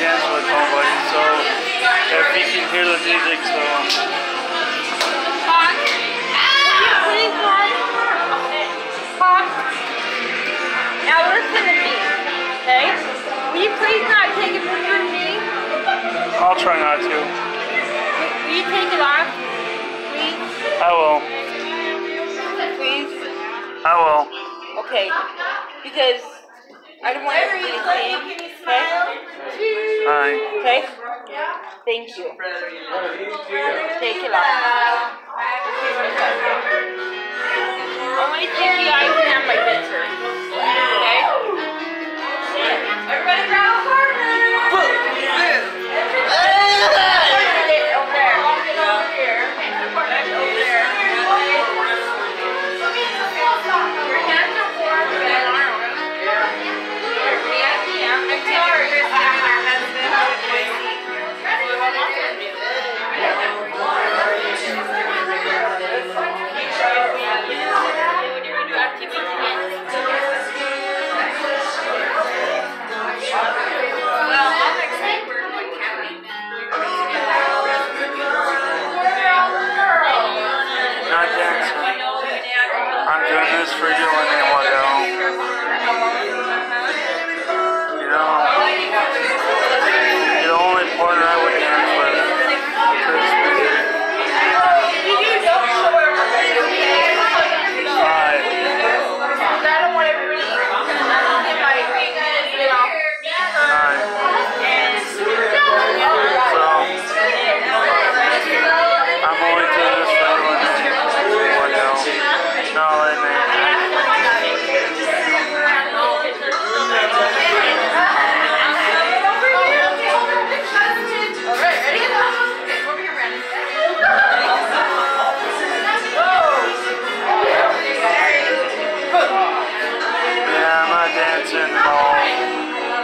dance with nobody, so if you can hear the music, so. Hawk. Will you please, Hawk? Hawk. Now listen to me, okay? Will you please not take a picture of me? I'll try not to. Will you take it off? Please? I will. Please? I will. Okay. Because I don't want everybody to see. Okay? Okay? Thank you. Take it off. Only take the eyes and my picture. For you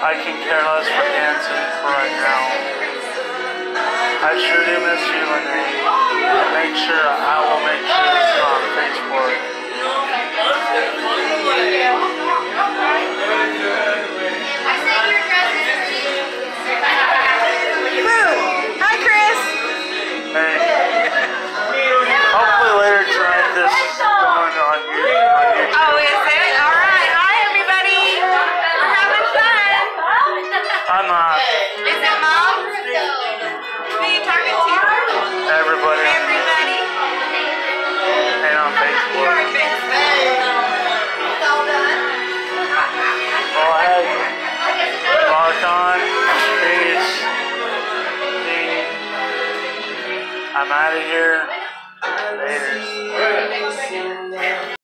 I can care less for dancing for right now. I do miss you, and I'm not Is it Mom? Who are you talking to? everybody Everybody. and on Facebook. You're a big Well, I had rock on, peace, I'm out of here. Later.